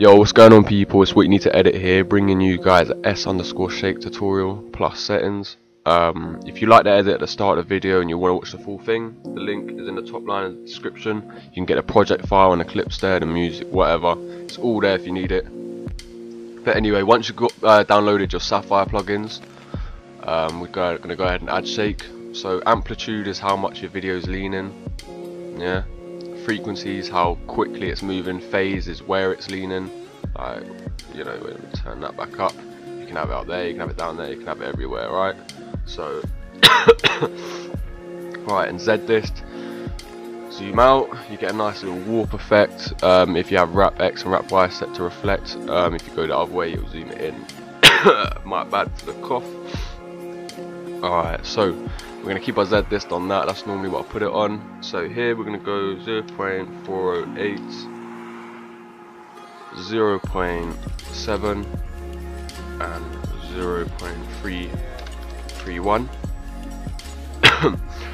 Yo, what's going on people? It's need to edit here, bringing you guys a S underscore shake tutorial plus settings. Um, if you like the edit at the start of the video and you want to watch the full thing, the link is in the top line of the description. You can get a project file and the clips there, the music, whatever. It's all there if you need it. But anyway, once you've got, uh, downloaded your Sapphire plugins, um, we're going to go ahead and add shake. So amplitude is how much your video is leaning. Yeah frequencies, how quickly it's moving, phase is where it's leaning. Like, you know, when we turn that back up, you can have it up there, you can have it down there, you can have it everywhere, right? So, right, and Z dist, zoom out, you get a nice little warp effect. Um, if you have wrap X and wrap Y set to reflect, um, if you go the other way, you'll zoom it in. My bad for the cough. Alright, so we're going to keep our Z dist on that, that's normally what I put it on. So here we're going to go 0 0.408, 0 0.7 and 0 0.331.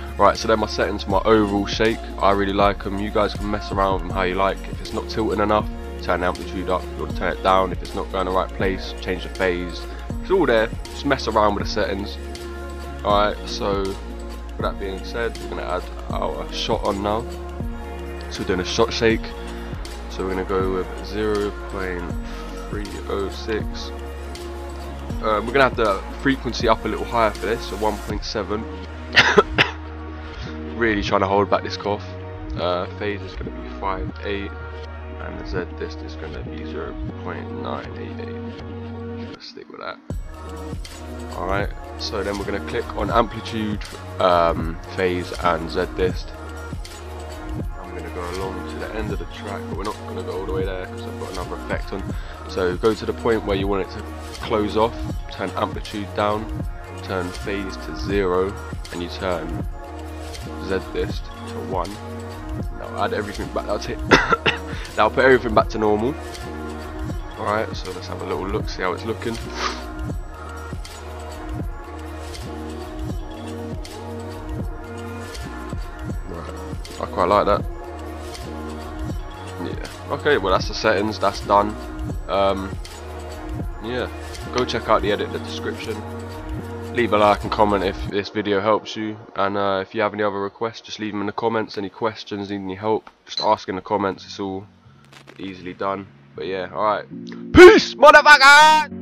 right, so they're my settings my overall shake. I really like them. You guys can mess around with them how you like. If it's not tilting enough, turn the amplitude up. If you want to turn it down, if it's not going the right place, change the phase. It's all there. Just mess around with the settings. Alright, so with that being said, we're going to add our shot on now. So we're doing a shot shake. So we're going to go with 0.306. Um, we're going to have the frequency up a little higher for this, so 1.7. really trying to hold back this cough. Uh, phase is going to be 5.8 and the Z dist is going to be 0.988. Let's stick with that. Alright, so then we're going to click on amplitude, um, phase and Z dist. I'm going to go along to the end of the track, but we're not going to go all the way there because I've got another effect on. So go to the point where you want it to close off, turn amplitude down, turn phase to 0, and you turn Z dist to 1. Now add everything back, that's it. now put everything back to normal. Alright, so let's have a little look, see how it's looking. I quite like that. Yeah. Okay, well that's the settings, that's done. Um, yeah, go check out the edit in the description. Leave a like and comment if this video helps you. And uh, if you have any other requests, just leave them in the comments. Any questions, need any help, just ask in the comments. It's all easily done. But yeah, alright. Peace, motherfucker!